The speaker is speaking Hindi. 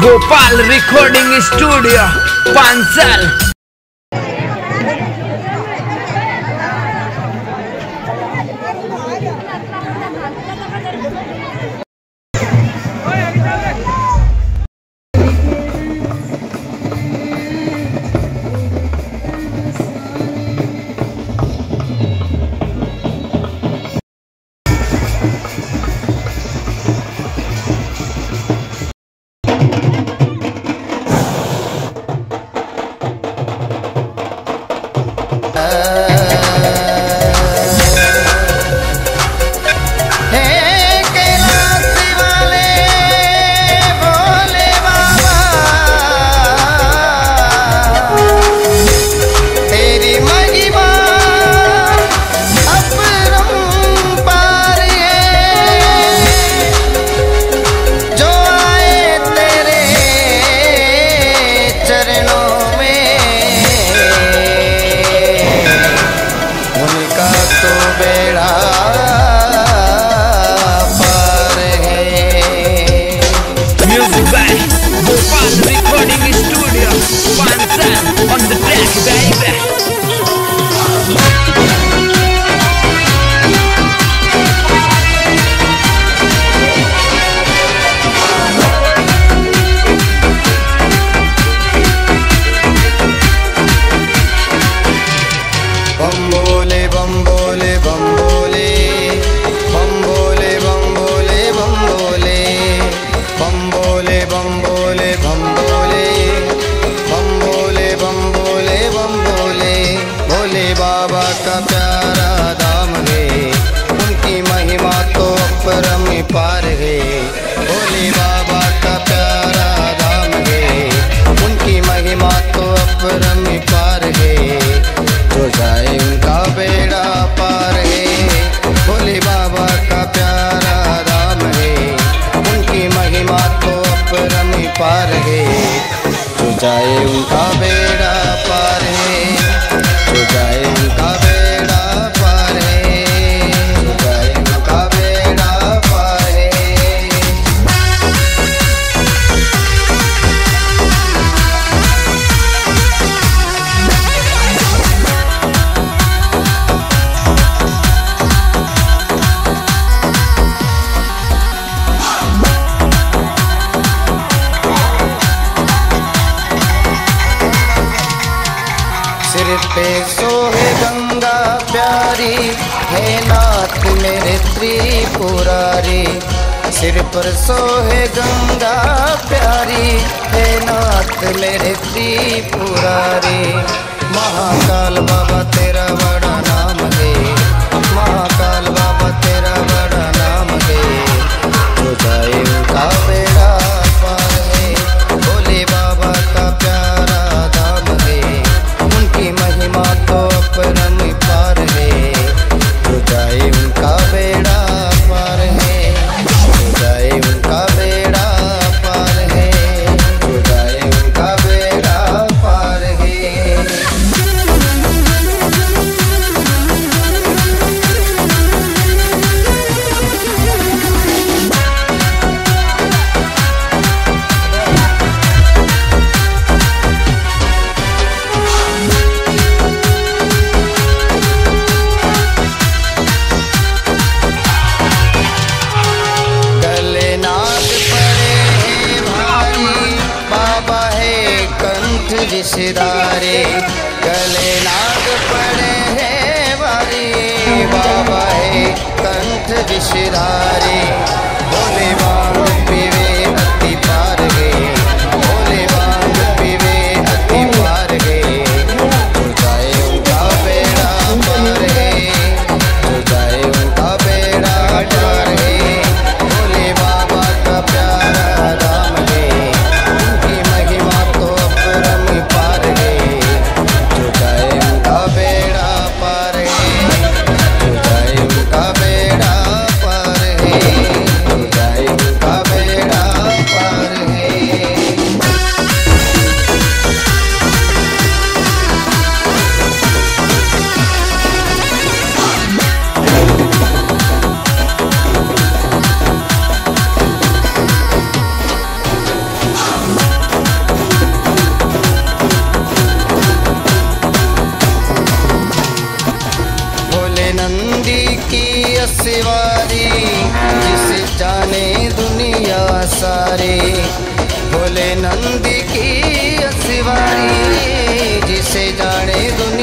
Gopal Recording Studio, Pansal. by Recording Studio. On the track baby. पे सोहे गंगा प्यारी, हे नाथ मेरे त्रिपुरारी। सिर पर सोहे गंगा प्यारी, हे नाथ मेरे त्रिपुरारी। महाकाल बाबा तेरा बड़ा नाम है महा रिश्तेदारे गले नाग पड़े हैं वारी बाबा है कंठ रिश्तेदारे सिवारी जिसे जाने दुनिया सारी। भोले नंदी की सिवारी जिसे जाने दुनिया